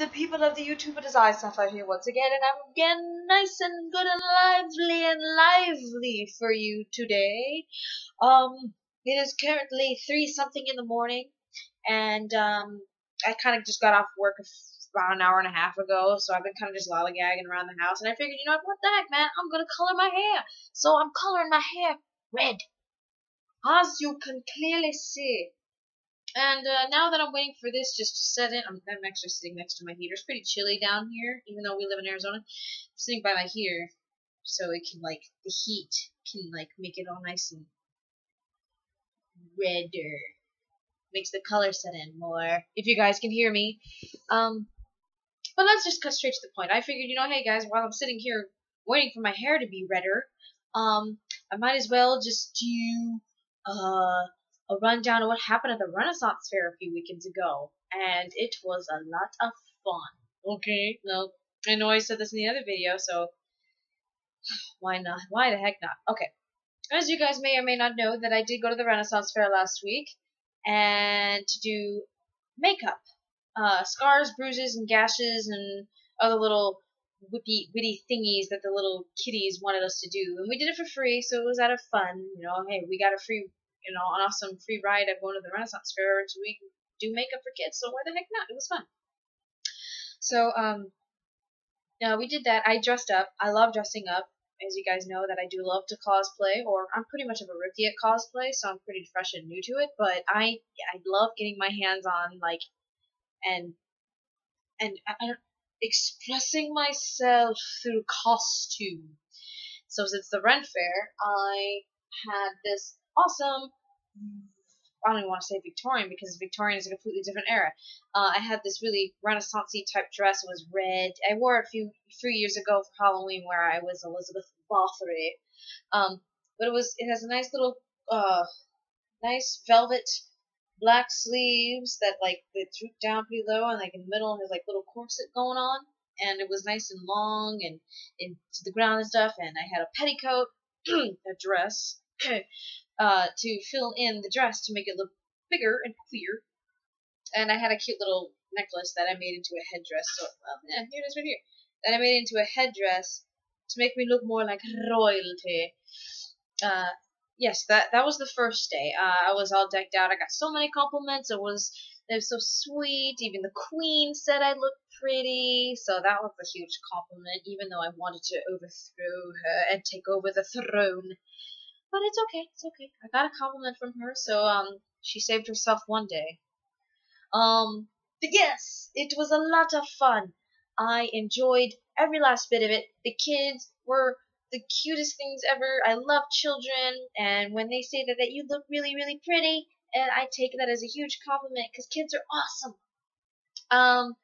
the people of the YouTube. It is I, Saphire, here once again, and I'm again nice and good and lively and lively for you today. Um, it is currently three something in the morning, and um, I kind of just got off work about an hour and a half ago, so I've been kind of just lollygagging around the house, and I figured, you know what, what the heck, man, I'm gonna color my hair. So I'm coloring my hair red, as you can clearly see. And uh, now that I'm waiting for this just to set in, I'm, I'm actually sitting next to my heater. It's pretty chilly down here, even though we live in Arizona. I'm sitting by my heater so it can like the heat can like make it all nice and redder. Makes the color set in more. If you guys can hear me. Um, but let's just cut straight to the point. I figured, you know, hey guys, while I'm sitting here waiting for my hair to be redder, um, I might as well just do uh a rundown of what happened at the Renaissance Fair a few weekends ago, and it was a lot of fun. Okay, no, I know I said this in the other video, so why not? Why the heck not? Okay, as you guys may or may not know, that I did go to the Renaissance Fair last week and to do makeup, uh, scars, bruises, and gashes, and other little whippy witty thingies that the little kitties wanted us to do, and we did it for free, so it was out of fun. You know, hey, we got a free you know, an awesome free ride at going to the Renaissance Fair so we do makeup for kids. So why the heck not? It was fun. So um, yeah, we did that. I dressed up. I love dressing up. As you guys know, that I do love to cosplay, or I'm pretty much of a rookie at cosplay, so I'm pretty fresh and new to it. But I, I love getting my hands on like, and and I, expressing myself through costume. So since the Ren Fair, I had this awesome. I don't even want to say Victorian because Victorian is a completely different era. Uh, I had this really Renaissancey type dress. It was red. I wore it a few few years ago for Halloween, where I was Elizabeth Bathory. Um, but it was it has a nice little uh, nice velvet black sleeves that like they droop down pretty low, and like in the middle has like little corset going on, and it was nice and long and into the ground and stuff. And I had a petticoat, a dress. uh, to fill in the dress to make it look bigger and queer. And I had a cute little necklace that I made into a headdress. So, well, yeah, here it is right here. That I made into a headdress to make me look more like royalty. Uh, yes, that that was the first day. Uh, I was all decked out. I got so many compliments. It was it was so sweet. Even the queen said I looked pretty. So that was a huge compliment. Even though I wanted to overthrow her and take over the throne. But it's okay. It's okay. I got a compliment from her, so um, she saved herself one day. Um, but yes, it was a lot of fun. I enjoyed every last bit of it. The kids were the cutest things ever. I love children, and when they say that, that you look really, really pretty, and I take that as a huge compliment because kids are awesome. Um,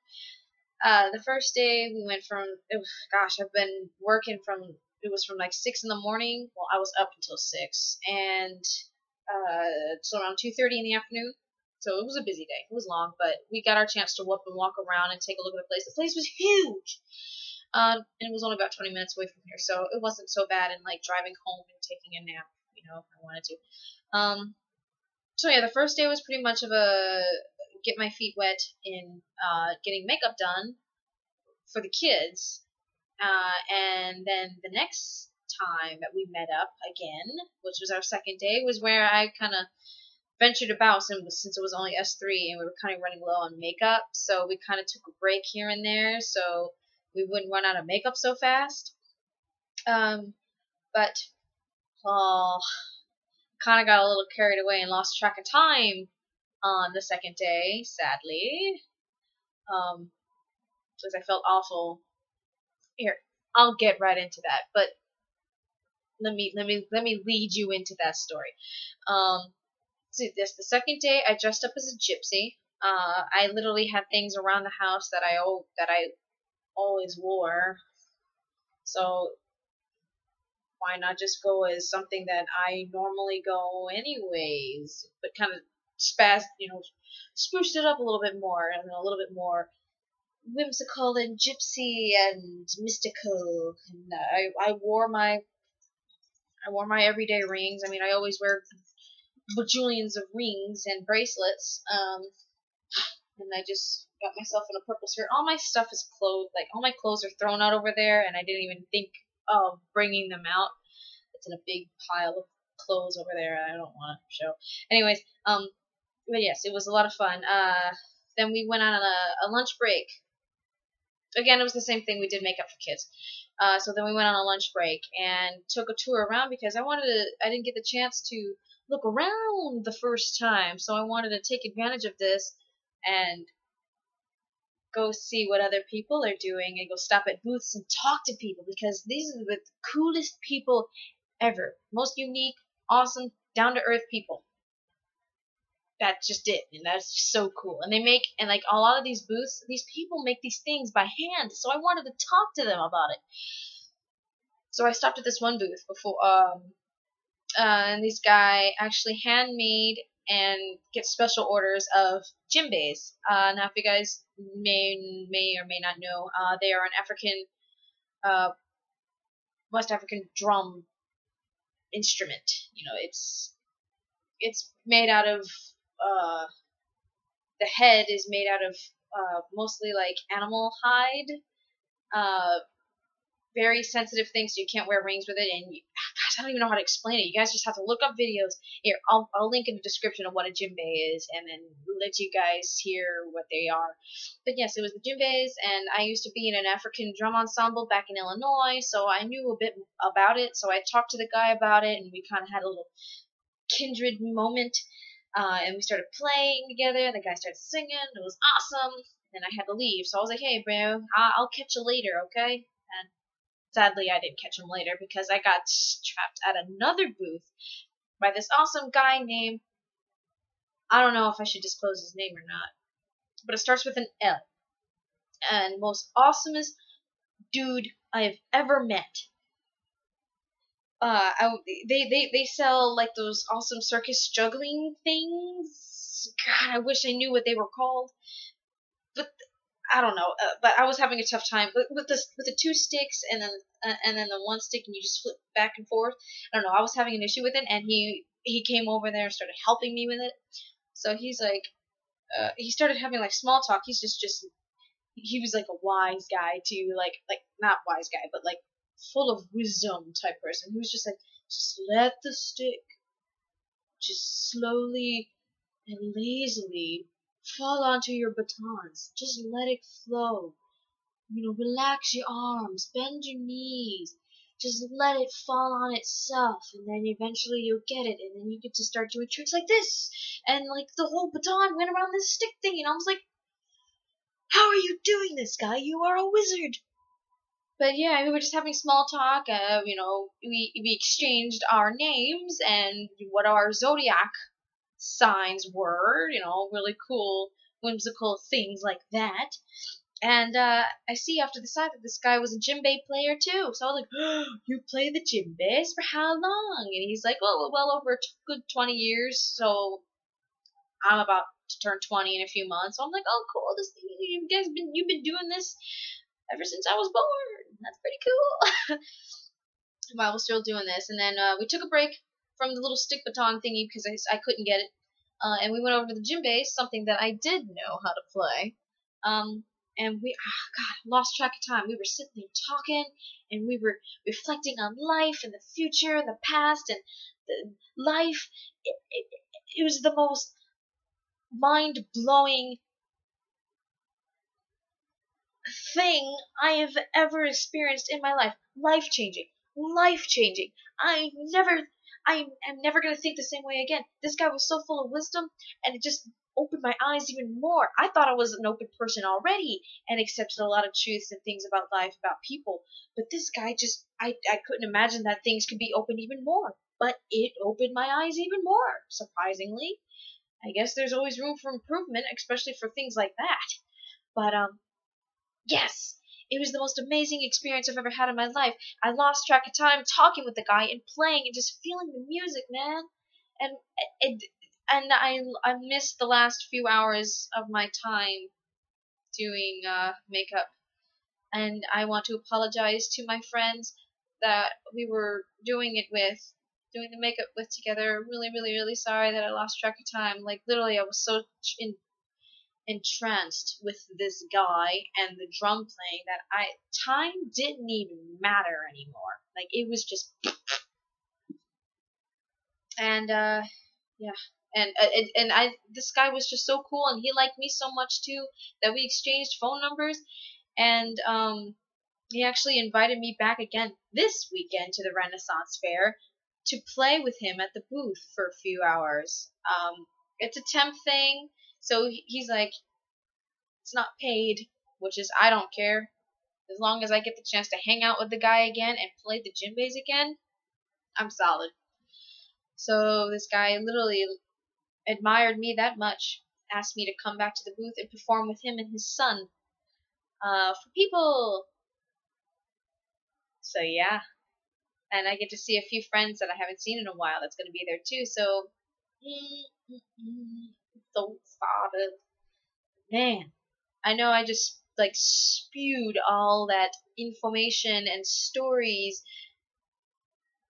uh, the first day we went from, oh, gosh, I've been working from it was from like six in the morning. Well, I was up until six, and uh, so around two thirty in the afternoon. So it was a busy day. It was long, but we got our chance to whoop and walk around and take a look at the place. The place was huge, uh, and it was only about twenty minutes away from here, so it wasn't so bad. And like driving home and taking a nap, you know, if I wanted to. Um, so yeah, the first day was pretty much of a get my feet wet in uh, getting makeup done for the kids uh, and then the next time that we met up again, which was our second day, was where I kind of ventured about since it was only us three and we were kind of running low on makeup. So we kind of took a break here and there so we wouldn't run out of makeup so fast. Um, but uh, kind of got a little carried away and lost track of time on the second day, sadly. Um, because I felt awful here, I'll get right into that, but let me let me let me lead you into that story. Um, see this the second day I dressed up as a gypsy. Uh, I literally had things around the house that I that I always wore. So why not just go as something that I normally go anyways, but kind of spaz, you know, spruced it up a little bit more and a little bit more whimsical and gypsy and mystical. And I, I wore my I wore my everyday rings. I mean, I always wear bajillions of rings and bracelets. Um, and I just got myself in a purple skirt. All my stuff is clothes, like all my clothes are thrown out over there, and I didn't even think of bringing them out. It's in a big pile of clothes over there. I don't want to show. Anyways, um, but yes, it was a lot of fun. Uh, then we went on a, a lunch break. Again, it was the same thing. We did makeup for kids. Uh, so then we went on a lunch break and took a tour around because I wanted to. I didn't get the chance to look around the first time, so I wanted to take advantage of this and go see what other people are doing and go stop at booths and talk to people because these are the coolest people ever. Most unique, awesome, down to earth people. That's just it, and that's just so cool. And they make and like a lot of these booths, these people make these things by hand. So I wanted to talk to them about it. So I stopped at this one booth before, um, uh, and this guy actually handmade and gets special orders of djembes. Uh, now, if you guys may may or may not know, uh, they are an African, uh, West African drum instrument. You know, it's it's made out of uh, the head is made out of uh, mostly like animal hide. Uh, very sensitive thing, so you can't wear rings with it. And you, gosh, I don't even know how to explain it. You guys just have to look up videos. Here, I'll, I'll link in the description of what a djembe is, and then let you guys hear what they are. But yes, it was the djembes, and I used to be in an African drum ensemble back in Illinois, so I knew a bit about it. So I talked to the guy about it, and we kind of had a little kindred moment. Uh, and we started playing together. and The guy started singing. It was awesome. And I had to leave, so I was like, "Hey, bro, I'll, catch you later, okay?" And Sadly, I didn't catch him later because I got trapped at another booth by this awesome guy named. I don't know if I should disclose his name or not, but it starts with an L. And most awesomest dude I've ever met. Uh, I, they, they, they sell like those awesome circus juggling things. God, I wish I knew what they were called. But I don't know, uh, but I was having a tough time with, with the with the two sticks and then uh, and then the one stick and you just flip back and forth. I don't know. I was having an issue with it, and he he came over there and started helping me with it. So he's like, uh, he started having like small talk. He's just just he was like a wise guy too, like like not wise guy, but like full of wisdom type person. He was just like, just let the stick just slowly and lazily fall onto your batons. Just let it flow. You know, relax your arms, bend your knees. Just let it fall on itself, and then eventually you'll get it, and then you get to start doing tricks like this. And like the whole baton went around this stick thing, and I was like, How are you doing this, guy? You are a wizard. But yeah, we were just having small talk. Uh, you know, we we exchanged our names and what our zodiac signs were, you know, really cool, whimsical things like that. And uh, I see to the side that this guy was a djembe player too. So I was like, oh, "You play the djembes for how long?" And he's like, "Oh, well, over good 20 years." So I'm about to turn 20 in a few months. So I'm like, "Oh, cool! This you guys been you've been doing this ever since I was born. That's pretty cool." While we're still doing this, and then uh, we took a break from the little stick baton thingy because I, I couldn't get it. Uh, and we went over to the djembe, something that I did know how to play. Um, and we, oh God, lost track of time. We were sitting there talking, and we were reflecting on life and the future, and the past, and the life. It, it, it was the most mind blowing thing I have ever experienced in my life. Life changing. Life changing. I never I am never going to think the same way again. This guy was so full of wisdom, and it just opened my eyes even more. I thought I was an open person already and accepted a lot of truths and things about life, about people. But this guy just, I, I couldn't imagine that things could be opened even more. But it opened my eyes even more, surprisingly. I guess there's always room for improvement, especially for things like that. But, um, yes, it was the most amazing experience I've ever had in my life. I lost track of time talking with the guy and playing and just feeling the music, man. And and, and I I missed the last few hours of my time doing uh, makeup. And I want to apologize to my friends that we were doing it with, doing the makeup with together. Really, really, really sorry that I lost track of time. Like literally, I was so in entranced with this guy and the drum playing that I time didn't even matter anymore. Like it was just and uh yeah and uh, and, and I this guy was just so cool and he liked me so much too that we exchanged phone numbers and um he actually invited me back again this weekend to the Renaissance Fair to play with him at the booth for a few hours. Um, it's a temp thing, so he's like, it's not paid, which is I don't care. As long as I get the chance to hang out with the guy again and play the djembes again, I'm solid. So this guy literally admired me that much, asked me to come back to the booth and perform with him and his son. Uh, for people so yeah. And I get to see a few friends that I haven't seen in a while that's going to be there too. So, mm, mm, mm. So excited. Man, I know I just like spewed all that information and stories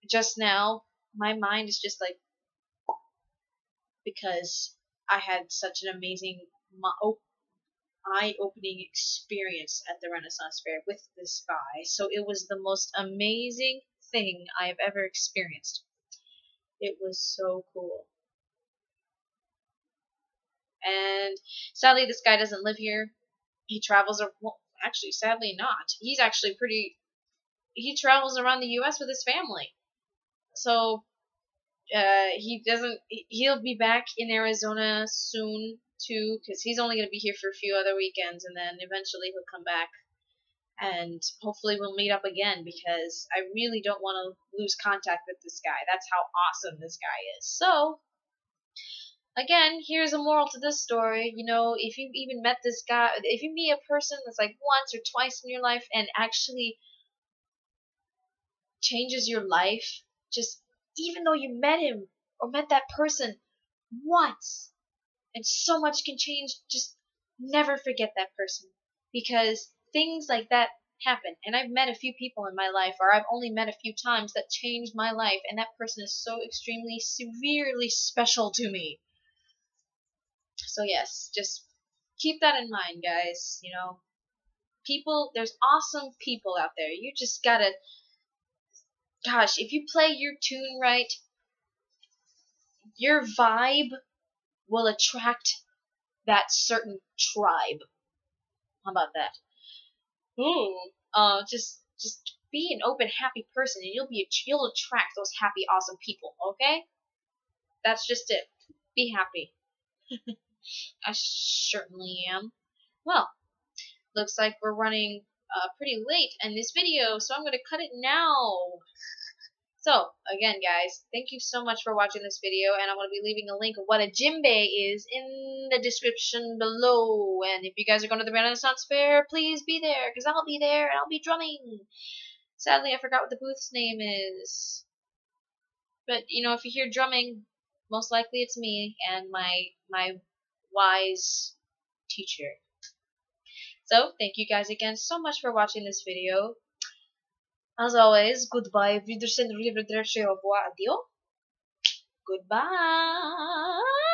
just now. My mind is just like because I had such an amazing eye-opening experience at the Renaissance Fair with this guy. So it was the most amazing thing I have ever experienced. It was so cool. And sadly, this guy doesn't live here. He travels, well, actually, sadly not. He's actually pretty, he travels around the U.S. with his family. So, uh, he doesn't, he'll be back in Arizona soon too, because he's only going to be here for a few other weekends, and then eventually he'll come back, and hopefully we'll meet up again because I really don't want to lose contact with this guy. That's how awesome this guy is. So, again, here's a moral to this story. You know, if you even met this guy, if you meet a person that's like once or twice in your life and actually changes your life, just even though you met him or met that person once, and so much can change. Just never forget that person because things like that happen. And I've met a few people in my life, or I've only met a few times that changed my life, and that person is so extremely, severely special to me. So, yes, just keep that in mind, guys. You know, people, there's awesome people out there. You just gotta, gosh, if you play your tune right, your vibe will attract that certain tribe. How about that? Hmm. Uh, just just be an open, happy person, and you'll be you'll attract those happy, awesome people. Okay? That's just it. Be happy. I certainly am. Well, looks like we're running uh, pretty late in this video, so I'm going to cut it now. So, again, guys, thank you so much for watching this video, and I'm going to be leaving a link of what a djembe is in the description below. And if you guys are going to the Renaissance Fair, please be there, because I'll be there, and I'll be drumming. Sadly, I forgot what the booth's name is. But, you know, if you hear drumming, most likely it's me and my, my wise teacher. So, thank you guys again so much for watching this video. As always, goodbye. Goodbye.